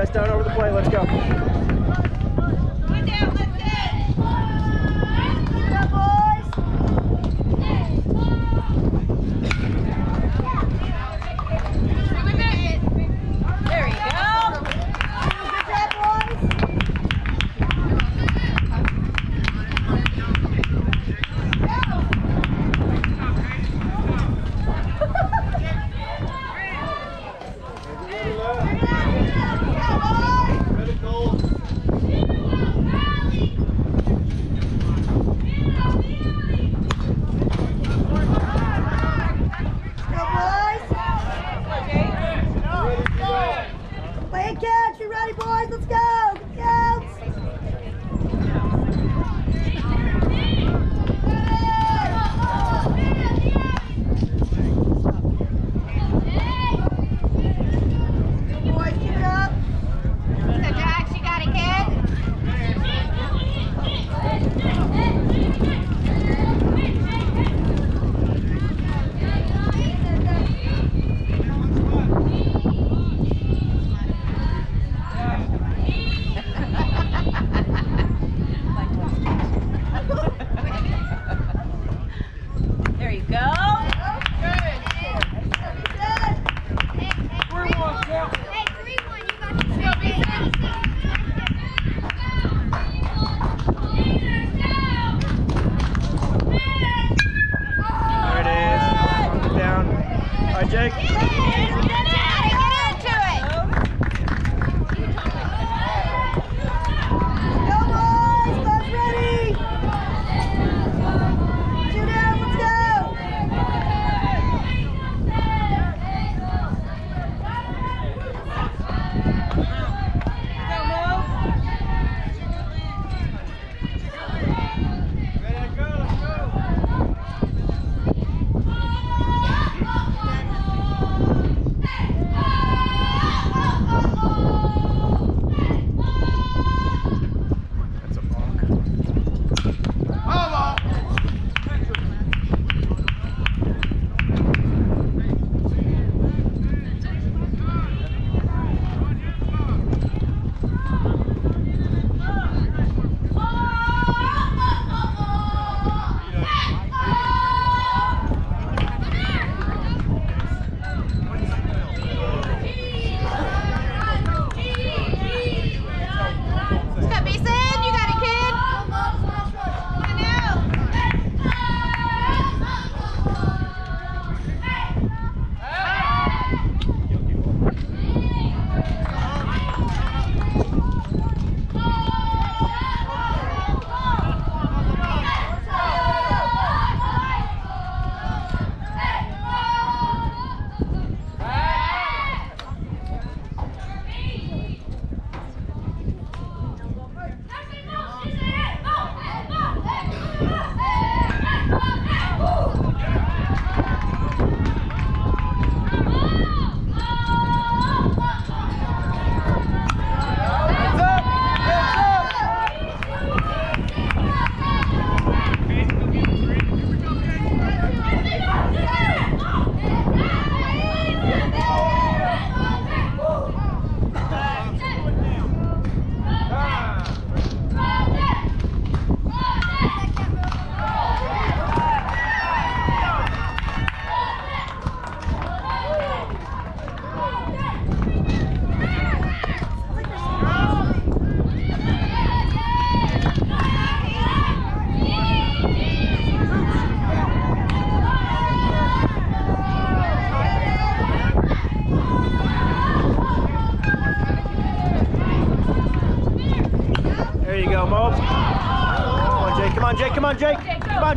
Chest down over the plate. Let's go.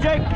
Jake.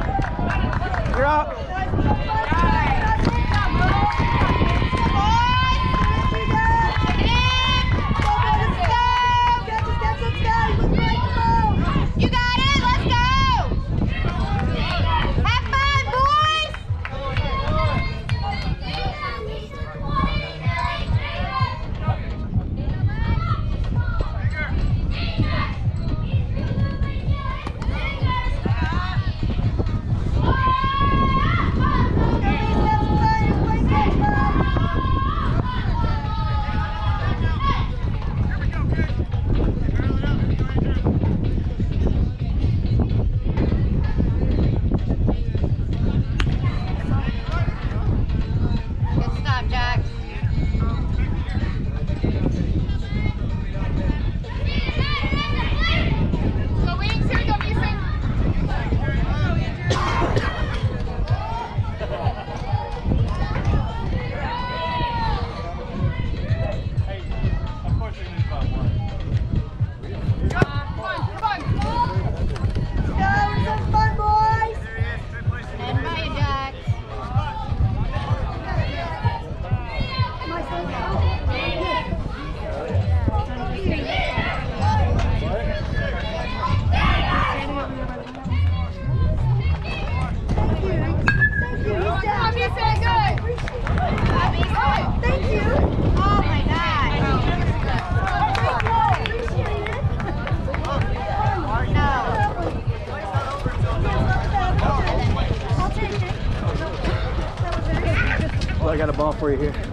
You here.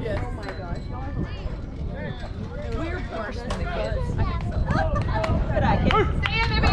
Yes. Oh my gosh, We're worse than the kids. I think so. but I can.